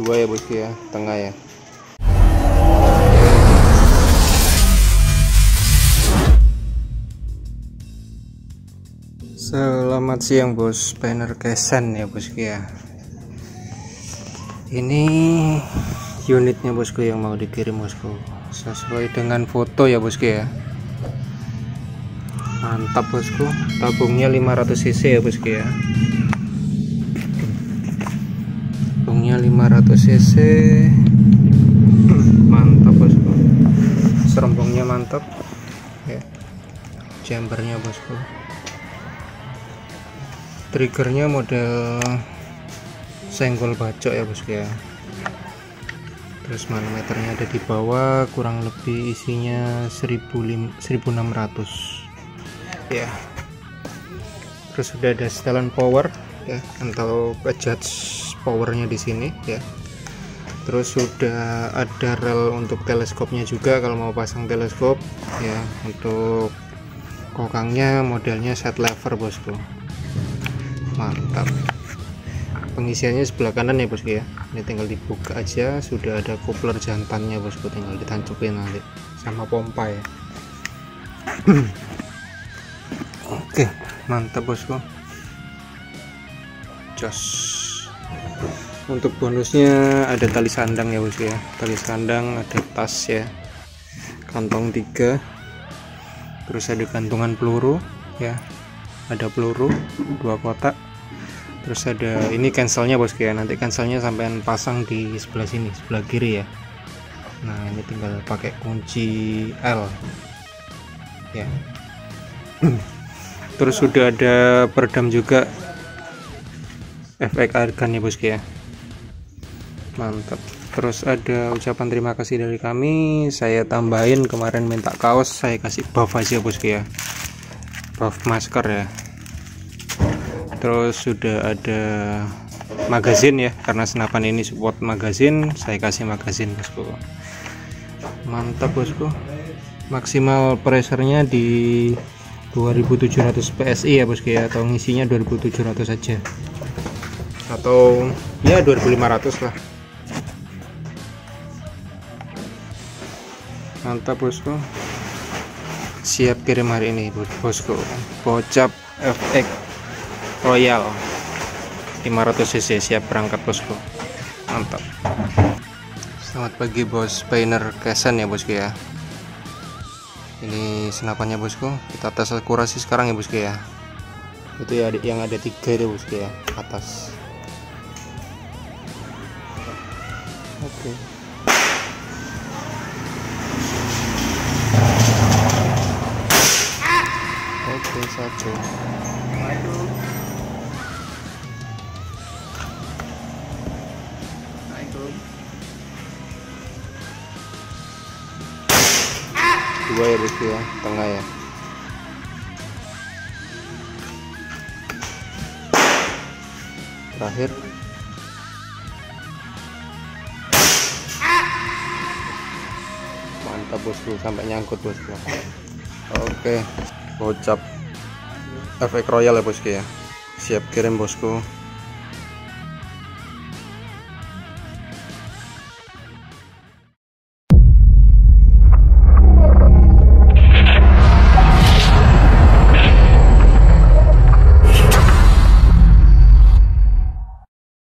dua ya bosku ya. Tengah ya. Selamat siang bos. Banner kesan ya bosku ya. Ini unitnya bosku yang mau dikirim bosku. Sesuai dengan foto ya bosku ya. Mantap bosku. Tabungnya 500 cc ya bosku ya Tabungnya 500 cc. Mantap bosku Serembongnya mantap. Ya. Chambernya bosku triggernya model senggol bacok ya bosku ya. Terus manometernya ada di bawah kurang lebih isinya 1600 ya. Terus sudah ada setelan power ya atau adjust powernya di sini ya. Terus sudah ada rel untuk teleskopnya juga kalau mau pasang teleskop ya untuk kokangnya modelnya set lever bosku. Mantap. Pengisiannya sebelah kanan ya bosku ya. Ini tinggal dibuka aja sudah ada coupler jantannya bosku tinggal ditancupin nanti sama pompa ya. Oke mantap bosku. Jos untuk bonusnya ada tali sandang ya bosku ya. Tali sandang ada tas ya. Kantong tiga. Terus ada gantungan peluru ya. Ada peluru dua kotak. Terus ada ini cancelnya bosku ya. Nanti cancelnya sampai pasang di sebelah sini sebelah kiri ya. Nah ini tinggal pakai kunci L ya. Terus sudah ada peredam juga efek argan ya bosku ya mantap. Terus ada ucapan terima kasih dari kami. Saya tambahin kemarin minta kaos saya kasih buff aja bosku ya. Buff masker ya. Terus sudah ada magazin ya. Karena senapan ini support magazin saya kasih magazin bosku mantap bosku maksimal pressernya di 2700 PSI ya bosku ya. Atau ngisinya 2700 saja atau ya 2500 lah mantap bosku. Siap kirim hari ini bosku. Bocap FX Royal. 500 cc siap berangkat bosku. Mantap. Selamat pagi bos painter kesan ya bosku ya. Ini senapannya bosku. Kita tes akurasi sekarang ya bosku ya. Itu ya yang ada tiga itu bosku ya atas. Oke. okay. Oke okay, satu. Dua ya bosku ya. Tengah ya. Terakhir. Mantap bosku. Sampai nyangkut bosku. Oke. Bocap efek royal ya bosku ya. Siap kirim bosku